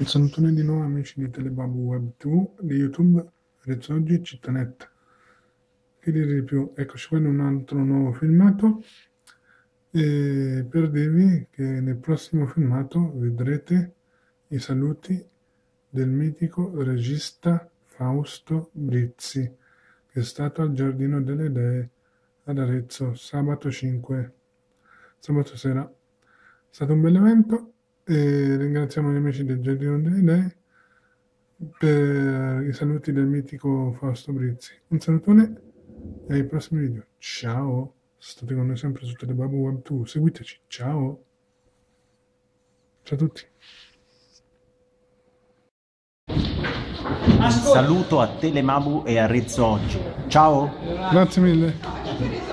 Un salutone di nuovo amici di Telebabu Web TV, di YouTube, Rezzoggi, Cittanet. Che dire di più? Eccoci qua in un altro nuovo filmato e per dirvi che nel prossimo filmato vedrete i saluti del mitico regista Fausto Brizzi che è stato al Giardino delle Dee ad Arezzo sabato 5, sabato sera. È stato un bel evento e ringraziamo gli amici del Giardino delle Idee per i saluti del mitico Fausto Brizzi. Un salutone e ai prossimi video. Ciao! State con noi sempre su Telebabu Web 2. Seguiteci. Ciao! Ciao a tutti! Un saluto a Telemabu e a Rezzo Oggi. Ciao! Grazie mille!